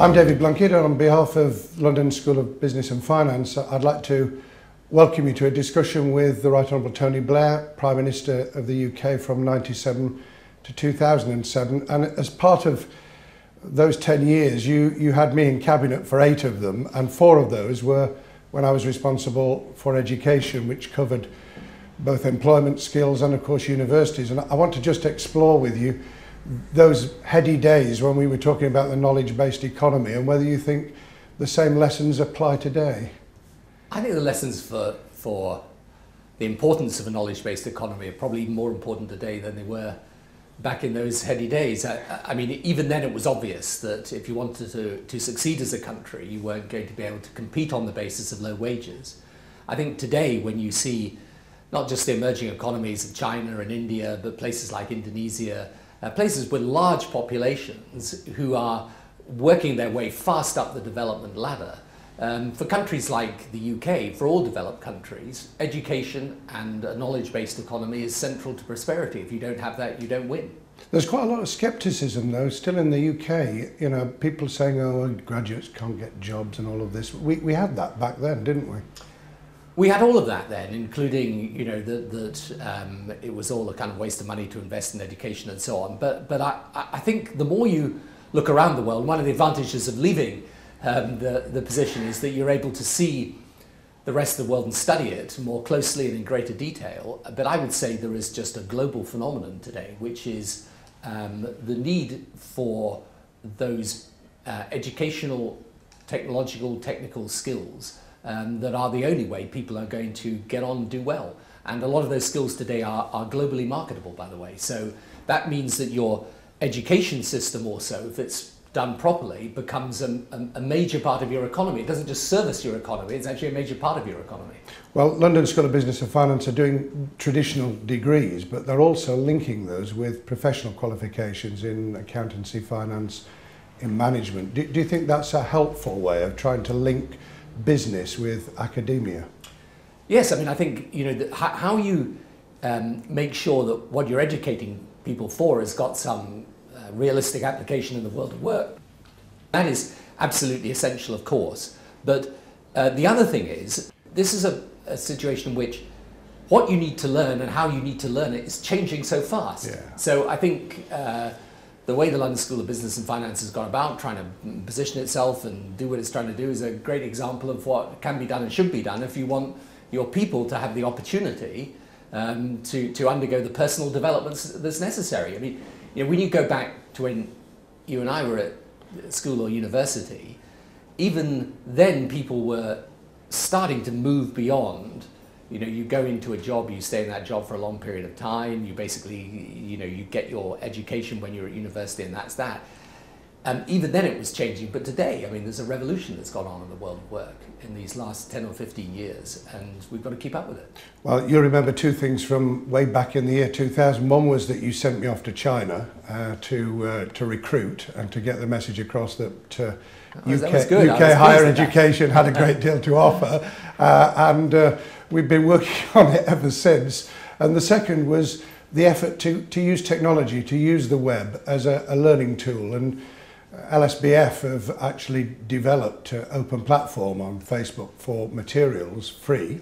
I'm David Blunkett, and on behalf of London School of Business and Finance, I'd like to welcome you to a discussion with the Right Honourable Tony Blair, Prime Minister of the UK from 97 to 2007. And as part of those 10 years, you, you had me in Cabinet for eight of them, and four of those were when I was responsible for education, which covered both employment skills and, of course, universities. And I want to just explore with you those heady days when we were talking about the knowledge-based economy and whether you think the same lessons apply today. I think the lessons for, for the importance of a knowledge-based economy are probably more important today than they were back in those heady days. I, I mean, even then it was obvious that if you wanted to, to succeed as a country, you weren't going to be able to compete on the basis of low wages. I think today when you see not just the emerging economies of China and India, but places like Indonesia, uh, places with large populations who are working their way fast up the development ladder. Um, for countries like the UK, for all developed countries, education and a knowledge-based economy is central to prosperity. If you don't have that, you don't win. There's quite a lot of scepticism, though, still in the UK. You know, people saying, oh, graduates can't get jobs and all of this. We, we had that back then, didn't we? We had all of that then, including you know that that um, it was all a kind of waste of money to invest in education and so on. But but I, I think the more you look around the world, one of the advantages of leaving um, the the position is that you're able to see the rest of the world and study it more closely and in greater detail. But I would say there is just a global phenomenon today, which is um, the need for those uh, educational, technological, technical skills um, that are the only way people are going to get on and do well. And a lot of those skills today are, are globally marketable, by the way. So that means that your education system also, it's done properly, becomes a, a, major part of your economy. It doesn't just service your economy, it's actually a major part of your economy. Well, London School of Business and Finance are doing traditional degrees, but they're also linking those with professional qualifications in accountancy, finance, in management. Do, do you think that's a helpful way of trying to link business with academia? Yes, I mean, I think, you know, the, how, you um, make sure that what you're educating people for has got some uh, realistic application in the world of work. That is absolutely essential, of course. But uh, the other thing is, this is a, a, situation in which what you need to learn and how you need to learn it is changing so fast. Yeah. So I think uh, the way the London School of Business and Finance has gone about trying to position itself and do what it's trying to do is a great example of what can be done and should be done if you want your people to have the opportunity um, to, to undergo the personal developments that's necessary. I mean, you know, when you go back to when you and I were at school or university, even then people were starting to move beyond you know, you go into a job, you stay in that job for a long period of time, you basically, you know, you get your education when you're at university and that's that. Um, even then it was changing, but today, I mean, there's a revolution that's gone on in the world of work in these last 10 or 15 years, and we've got to keep up with it. Well, you remember two things from way back in the year 2000. One was that you sent me off to China uh, to, uh, to recruit and to get the message across that uh, UK, UK higher education had a great deal to offer, uh, and uh, we've been working on it ever since. And the second was the effort to, to use technology, to use the web as a, a learning tool. And LSBF have actually developed an open platform on Facebook for materials free.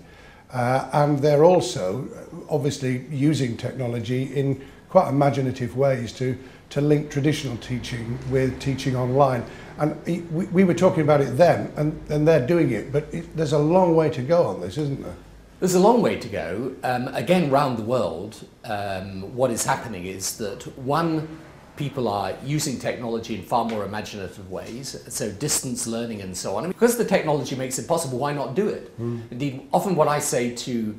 Uh, and they're also obviously using technology in quite imaginative ways to, to link traditional teaching with teaching online. And we, we were talking about it then, and, and they're doing it, but it, there's a long way to go on this, isn't there? There's a long way to go. Um, again, round the world, um, what is happening is that one, people are using technology in far more imaginative ways, so distance learning and so on. And because the technology makes it possible, why not do it? Mm. Indeed, often what I say to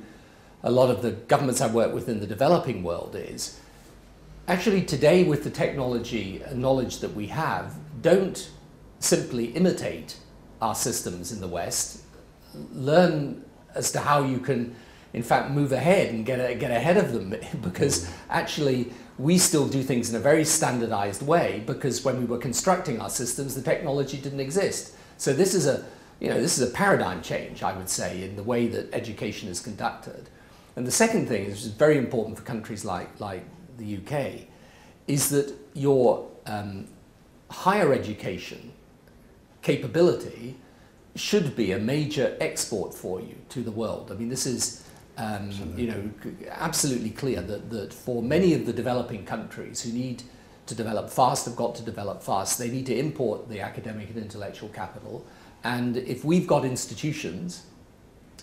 a lot of the governments I work with in the developing world is, actually today with the technology and knowledge that we have, don't simply imitate our systems in the West, learn as to how you can, in fact, move ahead and get, a, get ahead of them because actually we still do things in a very standardized way because when we were constructing our systems, the technology didn't exist. So this is a, you know, this is a paradigm change, I would say, in the way that education is conducted. And the second thing, which is very important for countries like, like the UK, is that your um, higher education capability should be a major export for you to the world. I mean, this is um, you know absolutely clear that, that for many of the developing countries who need to develop fast have got to develop fast. They need to import the academic and intellectual capital. And if we've got institutions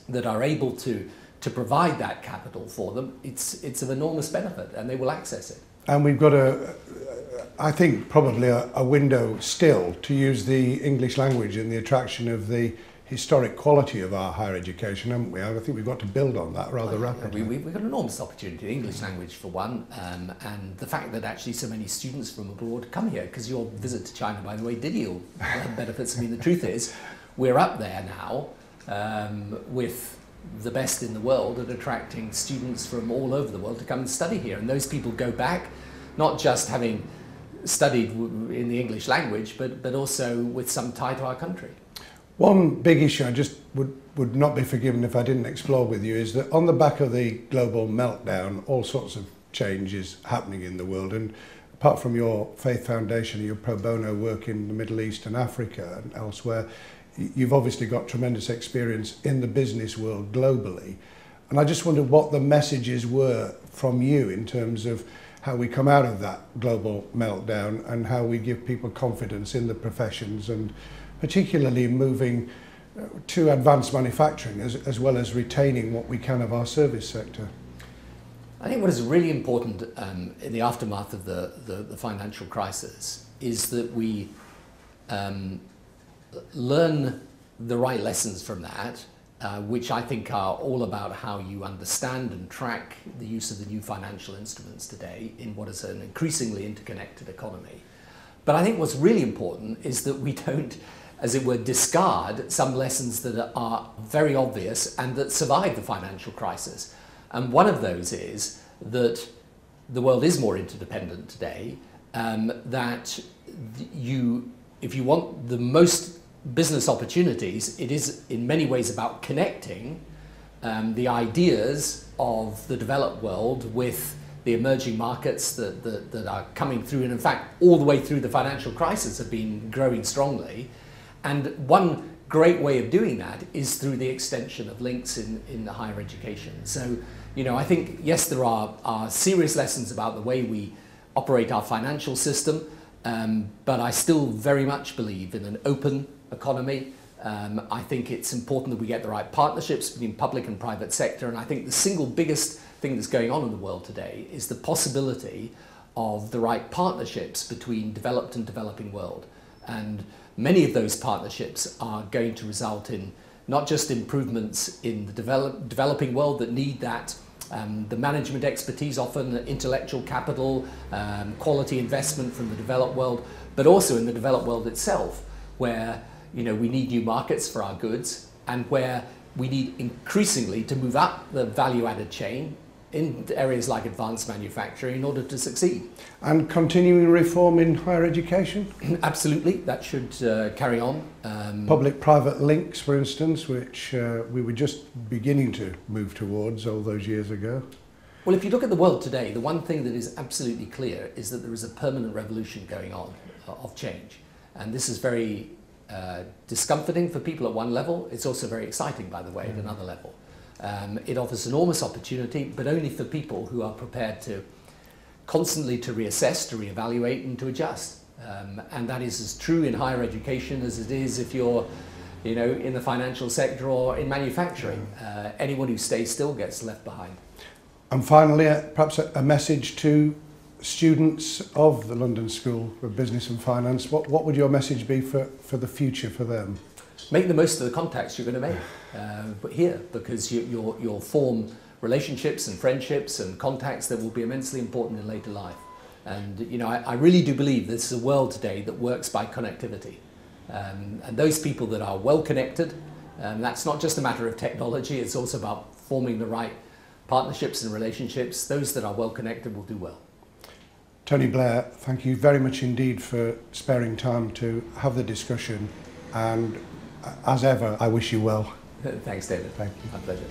that are able to, to provide that capital for them, it's, it's of enormous benefit and they will access it. And we've got a, I think, probably a, a window still to use the English language and the attraction of the historic quality of our higher education, haven't we? I think we've got to build on that rather well, rapidly. We, we've got an enormous opportunity, English language for one, um, and the fact that actually so many students from abroad come here, because your visit to China, by the way, did yield benefits. I mean, the truth is, we're up there now um, with the best in the world at attracting students from all over the world to come and study here. And those people go back, not just having studied in the English language, but, but also with some tie to our country. One big issue I just would, would not be forgiven if I didn't explore with you is that on the back of the global meltdown, all sorts of changes happening in the world. And apart from your Faith Foundation and your pro bono work in the Middle East and Africa and elsewhere, you've obviously got tremendous experience in the business world globally. And I just wondered what the messages were from you in terms of how we come out of that global meltdown and how we give people confidence in the professions and particularly moving uh, to advanced manufacturing as, as well as retaining what we can of our service sector. I think what is really important um, in the aftermath of the, the, the, financial crisis is that we um, learn the right lessons from that, uh, which I think are all about how you understand and track the use of the new financial instruments today in what is an increasingly interconnected economy. But I think what's really important is that we don't as it were, discard some lessons that are very obvious and that survived the financial crisis. And one of those is that the world is more interdependent today, um, that you, if you want the most business opportunities, it is in many ways about connecting um, the ideas of the developed world with the emerging markets that, that, that are coming through, and in fact, all the way through the financial crisis have been growing strongly. And one great way of doing that is through the extension of links in, in higher education. So, you know, I think, yes, there are, are serious lessons about the way we operate our financial system, um, but I still very much believe in an open economy. Um, I think it's important that we get the right partnerships between public and private sector, and I think the single biggest thing that's going on in the world today is the possibility of the right partnerships between developed and developing world. And many of those partnerships are going to result in not just improvements in the develop, developing world that need that um, the management expertise, often intellectual capital, um, quality investment from the developed world, but also in the developed world itself, where you know we need new markets for our goods, and where we need increasingly to move up the value-added chain in areas like advanced manufacturing in order to succeed. And continuing reform in higher education? Absolutely, that should uh, carry on. Um, Public-private links, for instance, which uh, we were just beginning to move towards all those years ago. Well, if you look at the world today, the one thing that is absolutely clear is that there is a permanent revolution going on uh, of change. And this is very uh, discomforting for people at one level. It's also very exciting, by the way, mm. at another level. Um, it offers enormous opportunity, but only for people who are prepared to constantly to reassess, to reevaluate, and to adjust. Um, and that is as true in higher education as it is if you're, you know, in the financial sector or in manufacturing. Uh, anyone who stays still gets left behind. And finally, uh, perhaps a, a message to students of the London School of Business and Finance. What, what would your message be for, for the future for them? make the most of the contacts you're going to make uh, here because you, you'll, you'll form relationships and friendships and contacts that will be immensely important in later life. And you know, I, I really do believe this is a world today that works by connectivity. Um, and those people that are well connected, um, that's not just a matter of technology, it's also about forming the right partnerships and relationships. Those that are well connected will do well. Tony Blair, thank you very much indeed for sparing time to have the discussion. And uh, as ever, I wish you well. Thanks, David. Thank you. My pleasure.